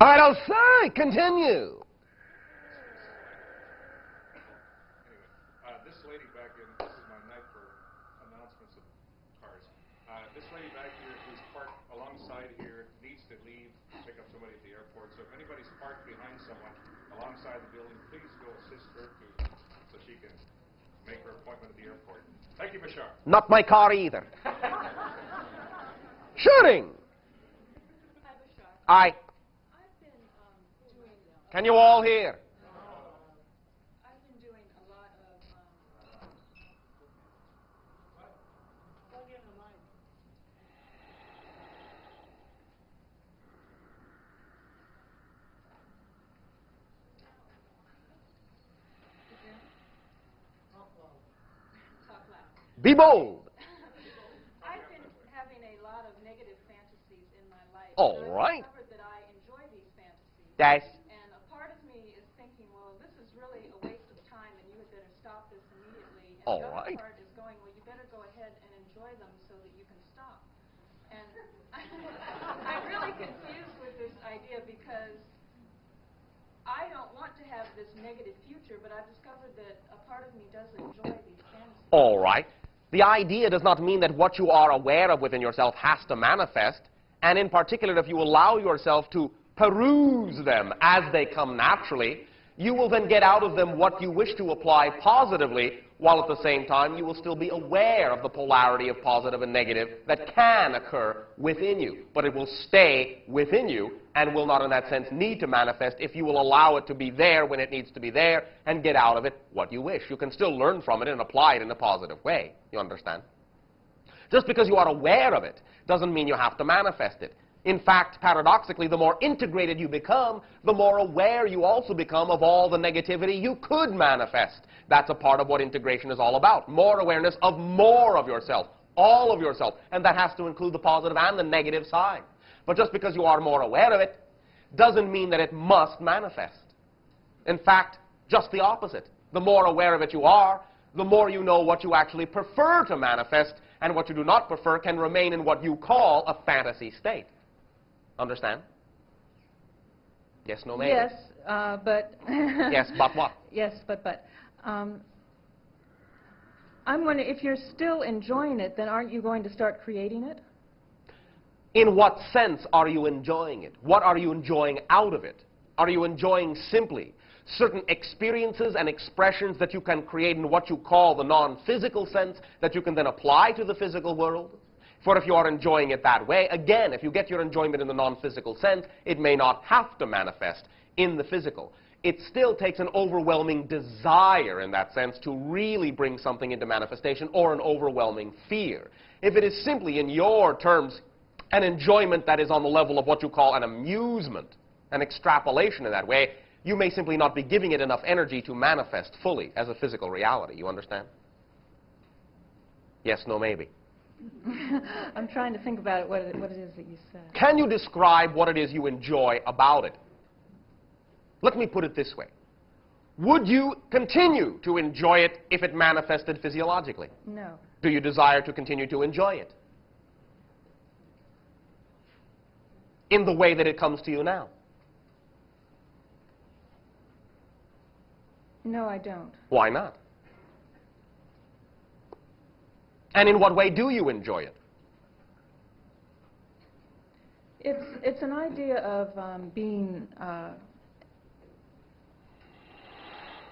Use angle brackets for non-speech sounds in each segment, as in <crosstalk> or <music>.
All right, I'll say, continue. Uh, this lady back in, this is my night for announcements of cars. Uh, this lady back here who's parked alongside here needs to leave, to pick up somebody at the airport. So if anybody's parked behind someone alongside the building, please go assist her to, so she can make her appointment at the airport. Thank you, Bashar. Not my car either. <laughs> Shooting. Hi, Bashar. I. I've been um, doing Can you all hear? I've been doing a lot of um, plug in the mic. Talk loud. Be bold. I've been having a lot of negative fantasies in my life. All discovered that I enjoy these fantasies. Yes. And a part of me is thinking, well, this is really a waste of time, and you had better stop this immediately. And All the other right. part is going, well, you better go ahead and enjoy them so that you can stop. And <laughs> I'm really confused with this idea because I don't want to have this negative future, but I've discovered that a part of me does enjoy these fantasies. All right. The idea does not mean that what you are aware of within yourself has to manifest. And in particular, if you allow yourself to peruse them as they come naturally, you will then get out of them what you wish to apply positively, while at the same time you will still be aware of the polarity of positive and negative that can occur within you. But it will stay within you and will not, in that sense, need to manifest if you will allow it to be there when it needs to be there and get out of it what you wish. You can still learn from it and apply it in a positive way. You understand? Just because you are aware of it doesn't mean you have to manifest it. In fact, paradoxically, the more integrated you become, the more aware you also become of all the negativity you could manifest. That's a part of what integration is all about. More awareness of more of yourself, all of yourself. And that has to include the positive and the negative side. But just because you are more aware of it doesn't mean that it must manifest. In fact, just the opposite. The more aware of it you are, the more you know what you actually prefer to manifest, and what you do not prefer can remain in what you call a fantasy state. Understand? Yes, no, maybe. Yes, uh, but. <laughs> Yes, but what? Yes, but, but. Um, I'm wondering, if you're still enjoying it, then aren't you going to start creating it? In what sense are you enjoying it? What are you enjoying out of it? Are you enjoying simply certain experiences and expressions that you can create in what you call the non-physical sense that you can then apply to the physical world? For if you are enjoying it that way, again, if you get your enjoyment in the non-physical sense, it may not have to manifest in the physical. It still takes an overwhelming desire in that sense to really bring something into manifestation or an overwhelming fear. If it is simply, in your terms, an enjoyment that is on the level of what you call an amusement, an extrapolation in that way, you may simply not be giving it enough energy to manifest fully as a physical reality. You understand? Yes, no, maybe. <laughs> I'm trying to think about it, what it, what it is that you said. Can you describe what it is you enjoy about it? Let me put it this way. Would you continue to enjoy it if it manifested physiologically? No. Do you desire to continue to enjoy it? In the way that it comes to you now? No, I don't. Why not? And in what way do you enjoy it? It's, it's an idea of um, being uh,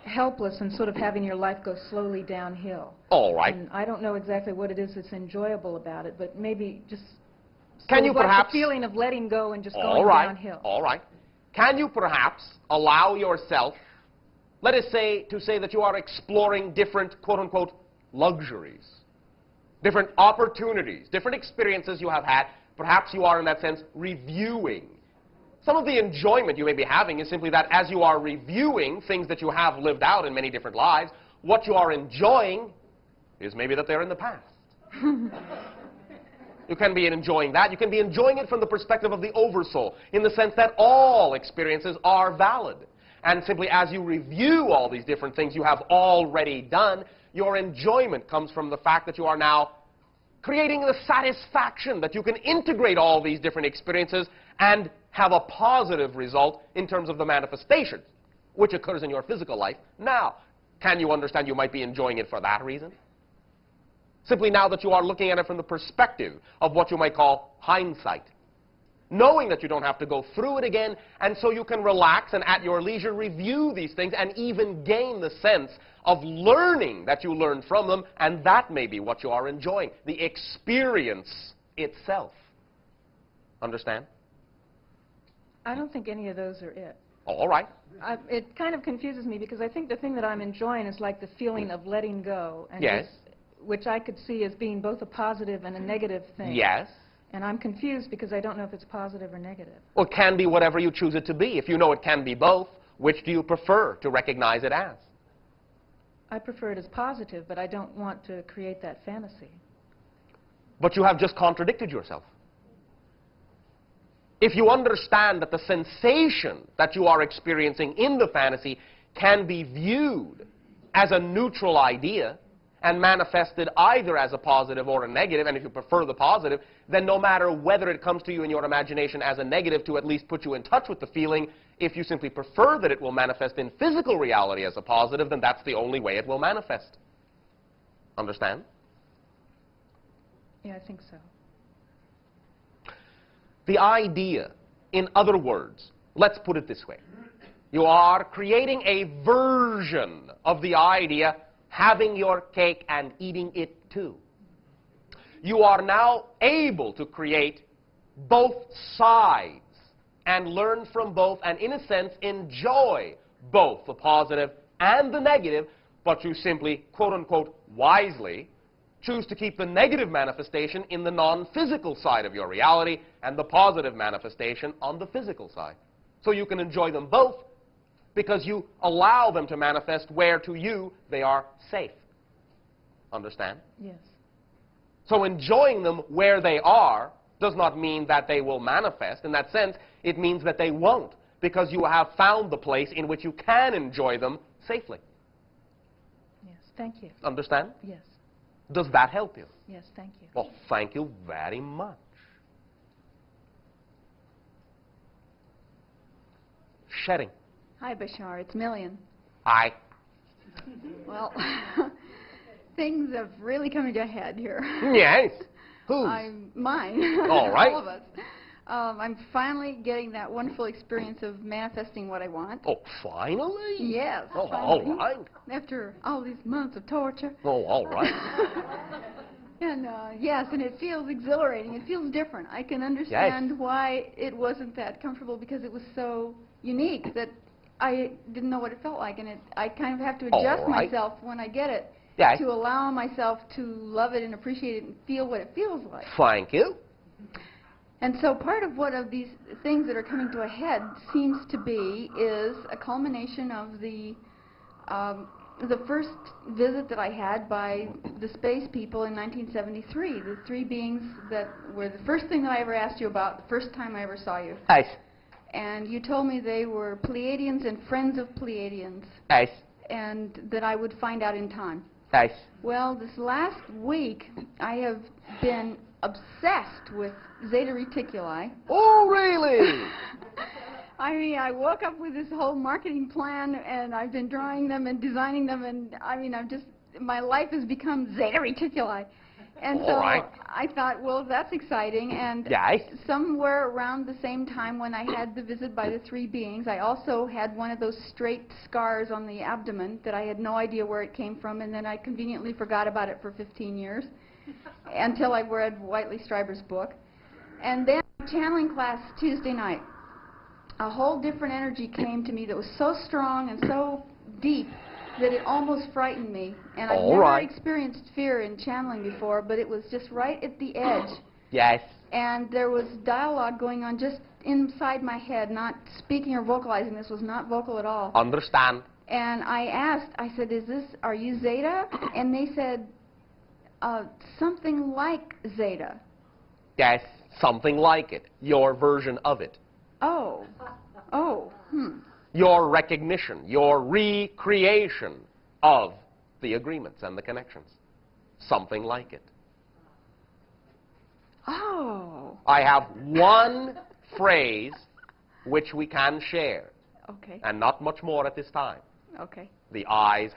helpless and sort of having your life go slowly downhill. All right. And I don't know exactly what it is that's enjoyable about it, but maybe just Can sort you of like perhaps- the feeling of letting go and just All going right. downhill. All right. Can you perhaps allow yourself, let us say, to say that you are exploring different, quote unquote, luxuries, different opportunities, different experiences you have had? Perhaps you are, in that sense, reviewing. Some of the enjoyment you may be having is simply that as you are reviewing things that you have lived out in many different lives, what you are enjoying is maybe that they're in the past. <laughs> You can be enjoying that. You can be enjoying it from the perspective of the oversoul, in the sense that all experiences are valid. And simply as you review all these different things you have already done, your enjoyment comes from the fact that you are now creating the satisfaction that you can integrate all these different experiences and have a positive result in terms of the manifestation, which occurs in your physical life now. Can you understand you might be enjoying it for that reason? Simply now that you are looking at it from the perspective of what you might call hindsight. Knowing that you don't have to go through it again, and so you can relax and at your leisure review these things and even gain the sense of learning that you learned from them, and that may be what you are enjoying, the experience itself. Understand? I don't think any of those are it. All right. I, it kind of confuses me because I think the thing that I'm enjoying is like the feeling of letting go. And Yes. this- which I could see as being both a positive and a negative thing. Yes. And I'm confused because I don't know if it's positive or negative. Well, it can be whatever you choose it to be. If you know it can be both, which do you prefer to recognize it as? I prefer it as positive, but I don't want to create that fantasy. But you have just contradicted yourself. If you understand that the sensation that you are experiencing in the fantasy can be viewed as a neutral idea and manifested either as a positive or a negative, and if you prefer the positive, then no matter whether it comes to you in your imagination as a negative to at least put you in touch with the feeling, if you simply prefer that it will manifest in physical reality as a positive, then that's the only way it will manifest. Understand? Yeah, I think so. The idea, in other words, let's put it this way. You are creating a version of the idea, having your cake and eating it too. You are now able to create both sides and learn from both and, in a sense, enjoy both the positive and the negative, but you simply, quote unquote, wisely choose to keep the negative manifestation in the non-physical side of your reality and the positive manifestation on the physical side. So you can enjoy them both because you allow them to manifest where to you they are safe. Understand? Yes. So enjoying them where they are does not mean that they will manifest. In that sense, it means that they won't because you have found the place in which you can enjoy them safely. Yes. Thank you. Understand? Yes. Does that help you? Yes, thank you. Well, thank you very much. Shedding. Hi, Bashar. It's Million. Hi. Well, <laughs> things have really come to a head here. Yes. <laughs> Who? I'm mine. <laughs> All right. All of us. Um, I'm finally getting that wonderful experience of manifesting what I want. Oh, finally? Yes. Oh, all finally. right. After all these months of torture. Oh, all right. And uh, yes, and it feels exhilarating. It feels different. I can understand why it wasn't that comfortable because it was so unique that I didn't know what it felt like, and it, I kind of have to adjust right. myself when I get it Yes. to allow myself to love it and appreciate it and feel what it feels like. Thank you. And so part of what of these things that are coming to a head seems to be is a culmination of the um, the first visit that I had by the space people in 1973. The three beings that were the first thing that I ever asked you about, the first time I ever saw you. Yes. And you told me they were Pleiadians and friends of Pleiadians, Yes. and that I would find out in time. Nice. Well, this last week I have been obsessed with Zeta Reticuli. Oh, really? <laughs> <laughs> I mean, I woke up with this whole marketing plan, and I've been drawing them and designing them, and I mean, I've just my life has become Zeta Reticuli. And so right. I thought, well, that's exciting. And Yes. somewhere around the same time when I had the visit by the three beings, I also had one of those straight scars on the abdomen that I had no idea where it came from, and then I conveniently forgot about it for 15 years <laughs> until I read Whitley Strieber's book. And then channeling class Tuesday night, a whole different energy came to me that was so strong and so deep that it almost frightened me. And I've All never right. experienced fear in channeling before, but it was just right at the edge. <gasps> Yes. And there was dialogue going on just inside my head, not speaking or vocalizing. This was not vocal at all. Understand? And I asked, I said, "Is this? Are you Zeta?" <coughs> And they said, uh, "Something like Zeta." Yes. Something like it. Your version of it. Oh, oh, hmm your recognition, your recreation of the agreements and the connections. Something like it. Oh. I have one phrase which we can share. Okay. And not much more at this time. Okay. The eyes